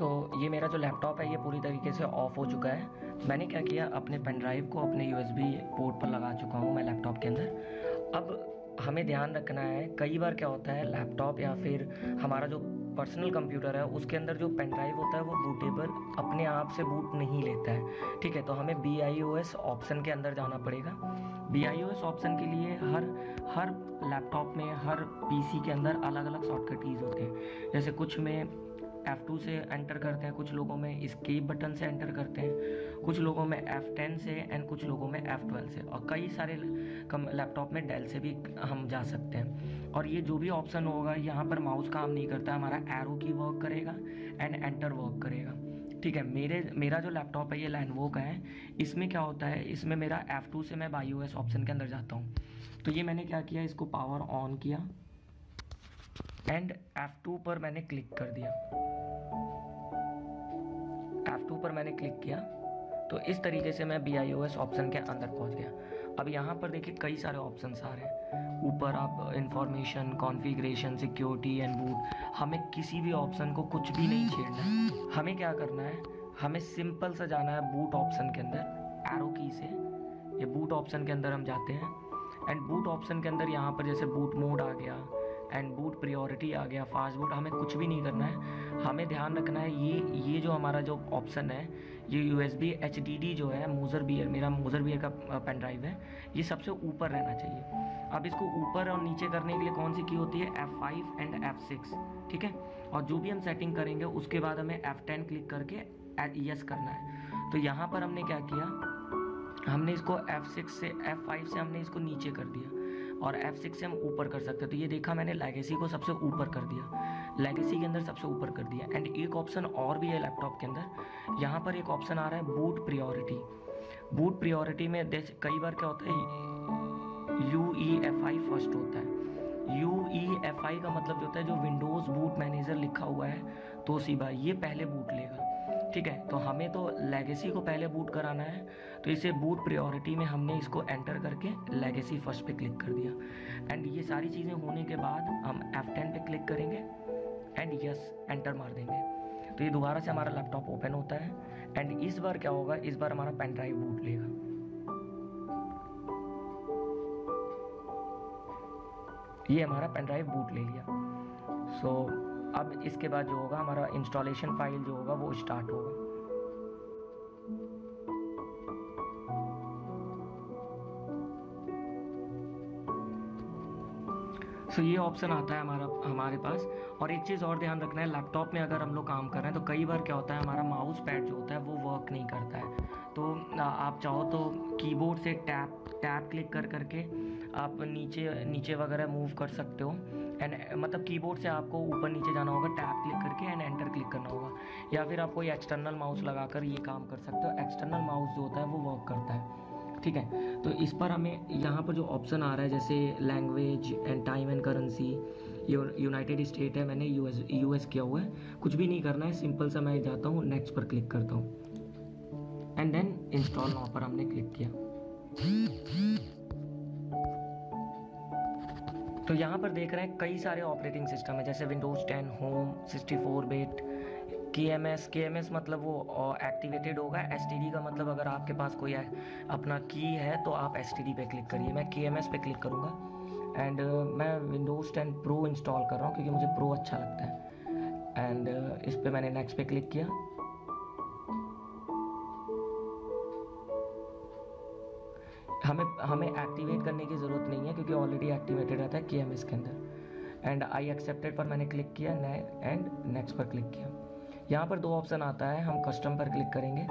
सो so, ये मेरा जो लैपटॉप है ये पूरी तरीके से ऑफ़ हो चुका है। मैंने क्या किया अपने पेन ड्राइव को अपने यूएसबी पोर्ट पर लगा चुका हूँ मैं लैपटॉप के अंदर। अब हमें ध्यान रखना है कई बार क्या होता है लैपटॉप या फिर हमारा जो पर्सनल कंप्यूटर है उसके अंदर जो पेन ड्राइव होता है वो बूटेबल अपने आप से बूट नहीं लेता है। ठीक है तो हमें B I O S option के अंदर जाना पड़ेगा। B I O S option के लिए हर हर लैपटॉप में हर पीसी के अंदर अलग अलग शॉर्टकट कीज़ होते हैं। जैसे कुछ में F2 से एंटर करते हैं, कुछ लोगों में स्केप बटन से एंटर करते हैं, कुछ लोगों में F10 से एंड कुछ लोगों में F12 से और कई सारे कम लैपटॉप में डेल से भी हम जा सकते हैं। और ये जो भी ऑप्शन होगा, यहाँ पर माउस काम नहीं करता, हमारा एरो की वर्क करेगा एंड एंटर वर्क करेगा। ठीक है, मेरे, मेरा जो लैपटॉप है, ये लैनवो का है, इसमें क्या होता है, इसमें मेरा F2 से मैं बाई ऑप्शन के अंदर जाता हूँ। तो ये मैंने क्या किया, इसको पावर ऑन किया एंड F2 पर मैंने क्लिक कर दिया। F2 पर मैंने क्लिक किया। तो इस तरीके से मैं BIOS ऑप्शन के अंदर पहुँच गया। अब यहाँ पर देखिए कई सारे ऑप्शन आ रहे हैं। ऊपर आप information configuration security and boot हमें किसी भी ऑप्शन को कुछ भी नहीं छेड़ना है। हमें क्या करना है? हमें सिंपल सा जाना है बूट ऑप्शन के अंदर। एरो की से। ये बूट ऑप्शन के अंदर हम जाते हैं। एंड बूट ऑप्शन के अंदर यहाँ पर जैसे बूट मोड आ गया। एंड बूट प्रियोरिटी आ गया फास्ट बूट हमें कुछ भी नहीं करना है। हमें ध्यान रखना है, ये ये जो हमारा जो ऑप्शन है, ये U S B H D D जो है मोज़र बियर मेरा मोज़र बियर का पेन ड्राइव है, ये सबसे ऊपर रहना चाहिए। अब इसको ऊपर और नीचे करने के लिए कौन सी की होती है? F5 एंड F6 ठीक है? और जो भी हम सेटिंग करेंगे, उसके बाद हमें F10 क्लिक करके यस करना है। तो यहाँ पर हमने क्या किया? हमने इसको F6 से F5 से हमने इसको नीचे कर दिया। और F6 से हम ऊपर कर सकते हैं। तो ये देखा मैंने लेगेसी को सबसे ऊपर कर दिया। लेगेसी के अंदर सबसे ऊपर कर दिया। एंड एक ऑप्शन और भी है लैपटॉप के अंदर। यहाँ पर एक ऑप्शन आ रहा है बूट प्रियोरिटी बूट प्रियोरिटी में कई बार क्या होता है U E F I first होता है। यू ई एफ़ आई का मतलब जो होता है, जो विंडोज़ बूट मैनेजर लिखा हुआ है तो सी बाई ये पहले बूट लेगा। ठीक है? तो हमें तो लेगेसी को पहले बूट कराना है। तो इसे बूट प्रायोरिटी में हमने इसको एंटर करके लेगेसी फ़र्स्ट पे क्लिक कर दिया। एंड ये सारी चीज़ें होने के बाद हम F10 पे क्लिक करेंगे। एंड यस एंटर मार देंगे। तो ये दोबारा से हमारा लैपटॉप ओपन होता है। एंड इस बार क्या होगा? इस बार हमारा पेन ड्राइव बूट लेगा। ये हमारा पेन ड्राइव बूट ले लिया। सो so, अब इसके बाद जो होगा हमारा इंस्टॉलेशन फ़ाइल जो होगा वो स्टार्ट होगा। सो so, ये ऑप्शन आता है हमारा हमारे पास। और एक चीज़ और ध्यान रखना है लैपटॉप में अगर हम लोग काम कर रहे हैं तो कई बार क्या होता है हमारा माउस पैड जो होता है वो वर्क नहीं करता है। तो आप चाहो तो कीबोर्ड से टैप टैप क्लिक कर करके आप नीचे नीचे वगैरह मूव कर सकते हो। एंड मतलब कीबोर्ड से आपको ऊपर नीचे जाना होगा टैप क्लिक करके एंड एंटर क्लिक करना होगा। या फिर आप कोई एक्सटर्नल माउस लगाकर ये काम कर सकते हो। एक्सटर्नल माउस जो होता है वो वर्क करता है। ठीक है? तो इस पर हमें यहाँ पर जो ऑप्शन आ रहा है, जैसे language and time and currency United State है, मैंने यूएस यूएस किया हुआ है। कुछ भी नहीं करना है सिंपल सा मैं जाता हूँ नेक्स्ट पर क्लिक करता हूँ। एंड देन इंस्टॉल नाउ पर हमने क्लिक किया। तो यहाँ पर देख रहे हैं कई सारे ऑपरेटिंग सिस्टम है जैसे Windows 10 home 64 bit K M S K M S मतलब वो एक्टिवेटेड होगा एस टी डी का मतलब अगर आपके पास कोई अपना की है तो आप एस टी डी पे क्लिक करिए। मैं के एम एस पे क्लिक करूँगा। एंड uh, मैं विंडोज़ 10 प्रो इंस्टॉल कर रहा हूँ क्योंकि मुझे प्रो अच्छा लगता है। एंड uh, इस पर मैंने नेक्स्ट पे क्लिक किया। हमें हमें एक्टिवेट करने की ज़रूरत नहीं है क्योंकि ऑलरेडी एक्टिवेटेड रहता है के एम के अंदर। एंड आई एक्सेप्टेड पर मैंने क्लिक किया एंड नेक्स्ट पर क्लिक किया। यहाँ पर दो ऑप्शन आता है, हम कस्टम पर क्लिक करेंगे।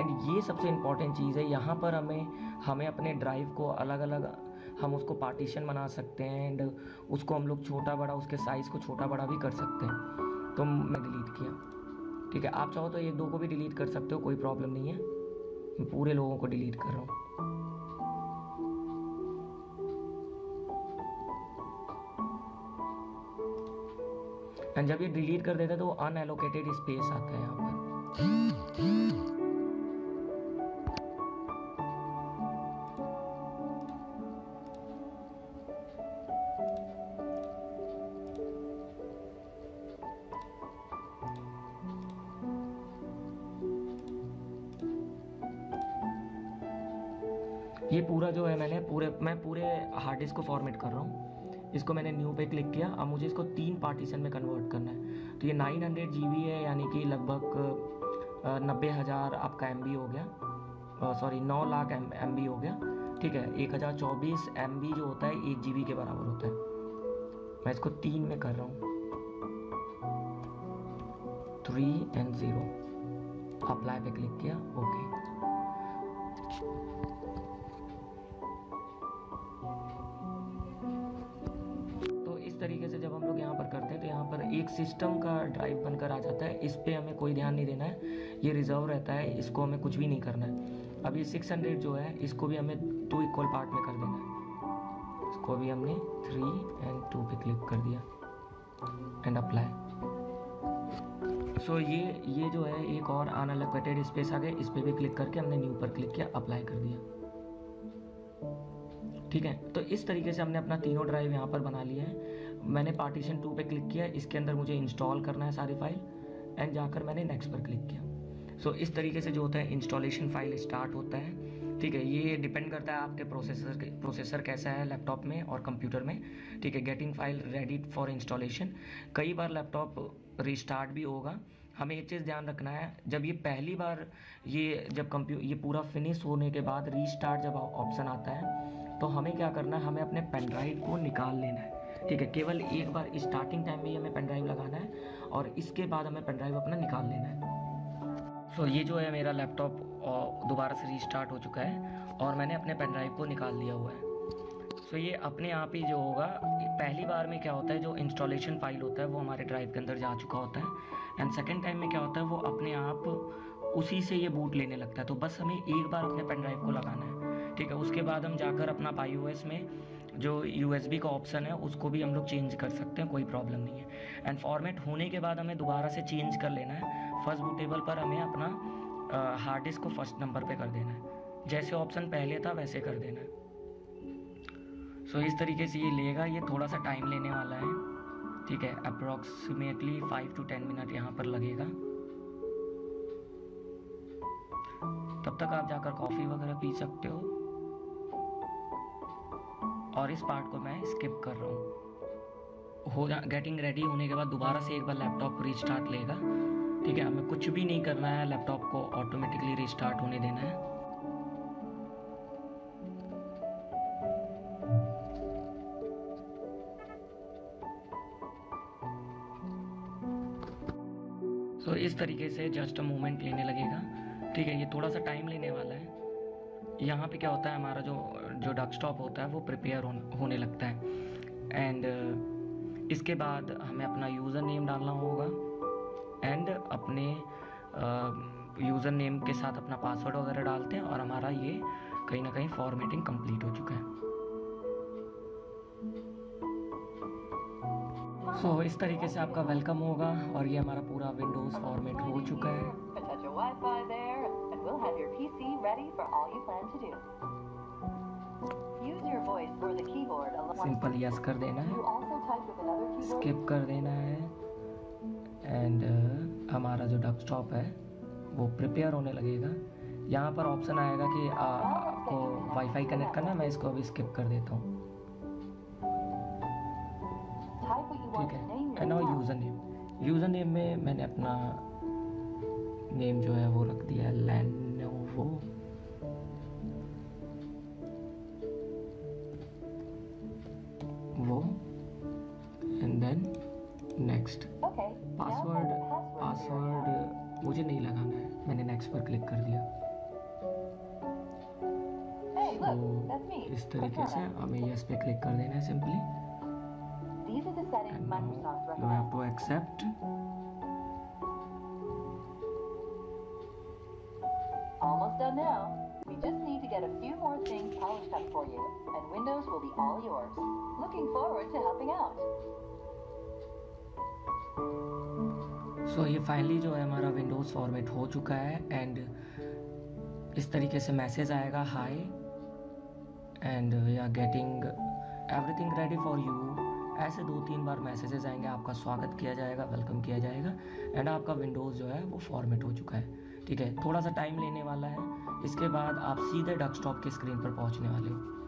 एंड ये सबसे इंपॉर्टेंट चीज़ है, यहाँ पर हमें हमें अपने ड्राइव को अलग अलग हम उसको पार्टीशन बना सकते हैं एंड उसको हम लोग छोटा बड़ा उसके साइज़ को छोटा बड़ा भी कर सकते हैं। तो मैं डिलीट किया। ठीक है, आप चाहो तो एक दो को भी डिलीट कर सकते हो, कोई प्रॉब्लम नहीं है। पूरे लोगों को डिलीट कर रहा हूँ। जब ये डिलीट कर देते हैं तो अनएलोकेटेड स्पेस आता है यहाँ पर। ये पूरा जो है मैंने पूरे, मैं पूरे हार्ड डिस्क को फॉर्मेट कर रहा हूँ। इसको मैंने न्यू पे क्लिक किया। अब मुझे इसको तीन पार्टीशन में कन्वर्ट करना है। तो ये नाइन हंड्रेड जी बी है, यानी कि लगभग नब्बे हज़ार आपका एम बी हो गया। सॉरी नौ लाख एम बी हो गया। ठीक है, एक हज़ार चौबीस एम बी जो होता है, एक जी बी के बराबर होता है। मैं इसको तीन में कर रहा हूँ। थ्री एंड ज़ीरो अप्लाई पे क्लिक किया ओके सिस्टम का ड्राइव बनकर आ जाता है। इस पर हमें कोई ध्यान नहीं देना है। ये रिज़र्व रहता है। इसको हमें कुछ भी नहीं करना है। अब ये 600 जो है, इसको भी हमें टू इक्वल पार्ट में कर देना है। इसको भी हमने थ्री एंड टू पे क्लिक कर दिया। एंड अप्लाई सो ये ये जो है, एक और अनअलोकेटेड स्पेस आ गया। इस पर भी क्लिक करके हमने न्यू पर क्लिक किया अप्लाई कर दिया। ठीक है? तो इस तरीके से हमने अपना तीनों ड्राइव यहाँ पर बना लिया है। मैंने पार्टीशन टू पे क्लिक किया इसके अंदर मुझे इंस्टॉल करना है सारी फ़ाइल एंड जाकर मैंने नेक्स्ट पर क्लिक किया। सो so, इस तरीके से जो होता है इंस्टॉलेशन फ़ाइल स्टार्ट होता है। ठीक है ये डिपेंड करता है आपके प्रोसेसर के प्रोसेसर कैसा है लैपटॉप में और कंप्यूटर में। ठीक है getting file ready for installation कई बार लैपटॉप रिस्टार्ट भी होगा। हमें एक चीज़ ध्यान रखना है जब ये पहली बार ये जब कंप्यू ये पूरा फिनिश होने के बाद रीस्टार्ट जब ऑप्शन आता है तो हमें क्या करना है हमें अपने पेन ड्राइव को निकाल लेना है। ठीक है केवल एक बार स्टार्टिंग टाइम में ही हमें पेन ड्राइव लगाना है और इसके बाद हमें पेन ड्राइव अपना निकाल लेना है। सो so, ये जो है मेरा लैपटॉप दोबारा से रीस्टार्ट हो चुका है और मैंने अपने पेन ड्राइव को निकाल लिया हुआ है। सो so, ये अपने आप ही जो होगा पहली बार में क्या होता है जो इंस्टॉलेशन फ़ाइल होता है वो हमारे ड्राइव के अंदर जा चुका होता है। एंड सेकेंड टाइम में क्या होता है वो अपने आप उसी से ये बूट लेने लगता है। तो बस हमें एक बार अपने पेन ड्राइव को लगाना है ठीक है? उसके बाद हम जाकर अपना पाई में जो यूएसबी का ऑप्शन है उसको भी हम लोग चेंज कर सकते हैं कोई प्रॉब्लम नहीं है। एंड फॉर्मेट होने के बाद हमें दोबारा से चेंज कर लेना है। फ़र्स्ट बूटेबल पर हमें अपना हार्ड डिस्क को फ़र्स्ट नंबर पे कर देना है। जैसे ऑप्शन पहले था वैसे कर देना है। सो so, इस तरीके से ये लेगा। ये थोड़ा सा टाइम लेने वाला है। ठीक है approximately five to ten minute यहाँ पर लगेगा। तब तक आप जाकर कॉफ़ी वगैरह पी सकते हो। और इस पार्ट को मैं स्किप कर रहा हूँ। हो जा गेटिंग रेडी होने के बाद दोबारा से एक बार लैपटॉप रिस्टार्ट लेगा। ठीक है हमें कुछ भी नहीं करना है लैपटॉप को ऑटोमेटिकली रिस्टार्ट होने देना है। सो so, इस तरीके से जस्ट मोमेंट लेने लगेगा। ठीक है ये थोड़ा सा टाइम लेने वाला है। यहाँ पे क्या होता है हमारा जो जो डेस्कटॉप होता है वो प्रिपेयर हो, होने लगता है। एंड इसके बाद हमें अपना यूज़र नेम डालना होगा। एंड अपने यूज़र नेम के साथ अपना पासवर्ड वगैरह डालते हैं और हमारा ये कहीं ना कहीं फॉर्मेटिंग कंप्लीट हो चुका है। सो so, इस तरीके से आपका वेलकम होगा और ये हमारा पूरा विंडोज़ फॉर्मेट हो चुका है। सिंपल यस कर देना है स्किप कर देना है एंड uh, हमारा जो डेस्कटॉप है वो प्रिपेयर होने लगेगा. यहाँ पर ऑप्शन आएगा कि आ, आपको वाईफाई कनेक्ट करना मैं इसको अभी स्किप कर देता हूँ. ठीक है. And now user name user name में मैंने अपना नेम जो है वो रख दिया है लैंडोवो वो and then next password password मुझे नहीं लगाना है। मैंने नेक्स्ट पर क्लिक कर दिया। तो इस तरीके से हमें यस पे क्लिक कर देना है simply These are the done now. We just need to get a few more things polished up for you, and Windows will be all yours. Looking forward to helping out. So so, ये finally जो है हमारा Windows format हो चुका है and इस तरीके से मैसेज आएगा hi and we are getting everything ready for you ऐसे दो तीन बार मैसेजेस आएँगे आपका स्वागत किया जाएगा वेलकम किया जाएगा एंड आपका विंडोज़ जो है वो फॉर्मेट हो चुका है ठीक है, थोड़ा सा टाइम लेने वाला है। इसके बाद आप सीधे डेस्कटॉप के स्क्रीन पर पहुँचने वाले हो।